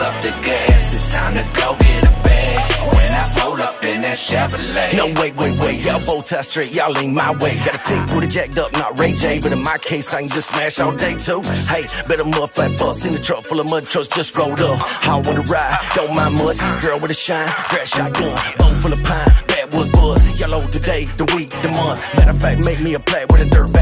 up the gas, it's time to go get a bag. When I roll up in that Chevrolet. No, wait, wait, wait, y'all both tie straight, y'all ain't my way. Got a thick booty jacked up, not Ray J, but in my case, I can just smash all day too. Hey, better mud flat bus in the truck full of mud trucks just rolled up. I wanna ride, don't mind much. Girl with a shine, grab shotgun, bone full of pine, Was buzz, Yellow today, the week, the month. Matter of fact, make me a plate with a dirt bag.